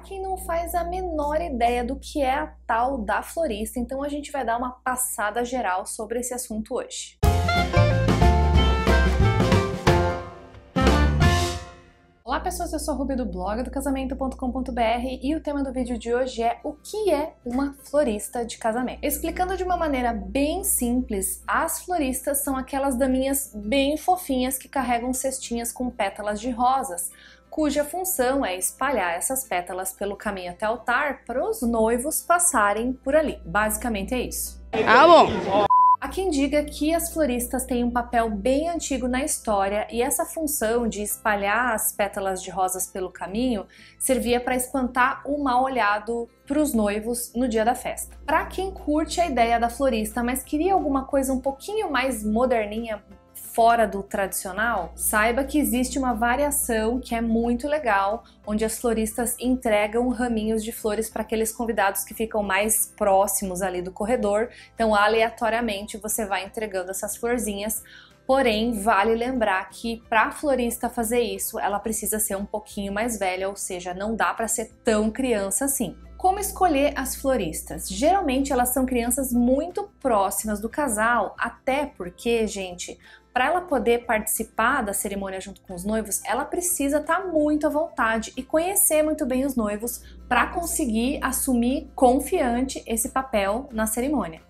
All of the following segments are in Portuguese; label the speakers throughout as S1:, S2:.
S1: quem não faz a menor ideia do que é a tal da florista, então a gente vai dar uma passada geral sobre esse assunto hoje. Olá pessoas, eu sou a Ruby do blog do casamento.com.br e o tema do vídeo de hoje é o que é uma florista de casamento. Explicando de uma maneira bem simples, as floristas são aquelas daminhas bem fofinhas que carregam cestinhas com pétalas de rosas, cuja função é espalhar essas pétalas pelo caminho até o altar para os noivos passarem por ali. Basicamente é isso.
S2: Ah, bom!
S1: Há quem diga que as floristas têm um papel bem antigo na história e essa função de espalhar as pétalas de rosas pelo caminho servia para espantar o mal olhado para os noivos no dia da festa. Para quem curte a ideia da florista, mas queria alguma coisa um pouquinho mais moderninha, fora do tradicional, saiba que existe uma variação que é muito legal, onde as floristas entregam raminhos de flores para aqueles convidados que ficam mais próximos ali do corredor. Então, aleatoriamente, você vai entregando essas florzinhas. Porém, vale lembrar que para a florista fazer isso, ela precisa ser um pouquinho mais velha, ou seja, não dá para ser tão criança assim. Como escolher as floristas? Geralmente elas são crianças muito próximas do casal, até porque, gente, para ela poder participar da cerimônia junto com os noivos, ela precisa estar tá muito à vontade e conhecer muito bem os noivos para conseguir assumir confiante esse papel na cerimônia.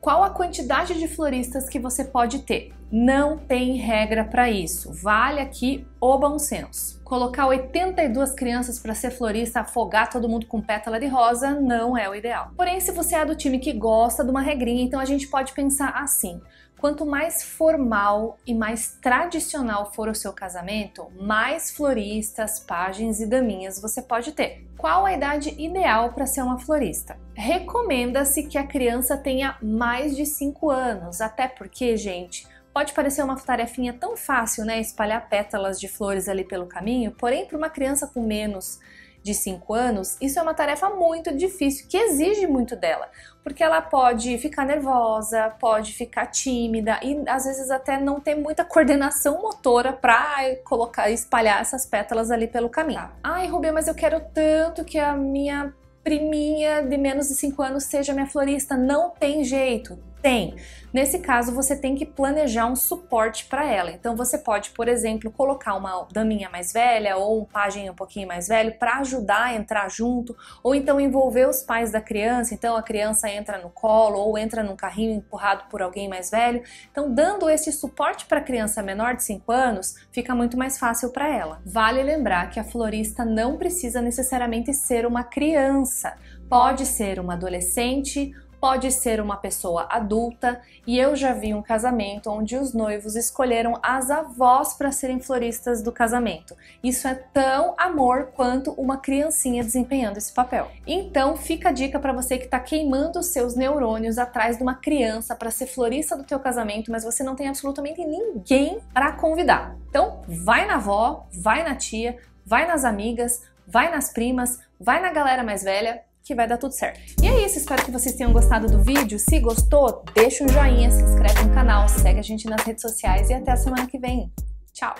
S1: Qual a quantidade de floristas que você pode ter? Não tem regra para isso. Vale aqui o bom senso. Colocar 82 crianças para ser florista, afogar todo mundo com pétala de rosa, não é o ideal. Porém, se você é do time que gosta de uma regrinha, então a gente pode pensar assim: Quanto mais formal e mais tradicional for o seu casamento, mais floristas, pajens e daminhas você pode ter. Qual a idade ideal para ser uma florista? Recomenda-se que a criança tenha mais de 5 anos, até porque, gente, Pode parecer uma tarefinha tão fácil, né? Espalhar pétalas de flores ali pelo caminho, porém, para uma criança com menos de 5 anos, isso é uma tarefa muito difícil, que exige muito dela, porque ela pode ficar nervosa, pode ficar tímida e às vezes até não ter muita coordenação motora para colocar, espalhar essas pétalas ali pelo caminho. Ai, Rubia, mas eu quero tanto que a minha priminha de menos de 5 anos seja minha florista. Não tem jeito. Tem. Nesse caso, você tem que planejar um suporte para ela. Então, você pode, por exemplo, colocar uma daminha mais velha ou um pajem um pouquinho mais velho para ajudar a entrar junto, ou então envolver os pais da criança. Então, a criança entra no colo ou entra num carrinho empurrado por alguém mais velho. Então, dando esse suporte para a criança menor de 5 anos, fica muito mais fácil para ela. Vale lembrar que a florista não precisa necessariamente ser uma criança. Pode ser uma adolescente pode ser uma pessoa adulta, e eu já vi um casamento onde os noivos escolheram as avós para serem floristas do casamento. Isso é tão amor quanto uma criancinha desempenhando esse papel. Então, fica a dica para você que está queimando os seus neurônios atrás de uma criança para ser florista do teu casamento, mas você não tem absolutamente ninguém para convidar. Então, vai na avó, vai na tia, vai nas amigas, vai nas primas, vai na galera mais velha, que vai dar tudo certo. E é isso, espero que vocês tenham gostado do vídeo. Se gostou, deixa um joinha, se inscreve no canal, segue a gente nas redes sociais e até a semana que vem. Tchau!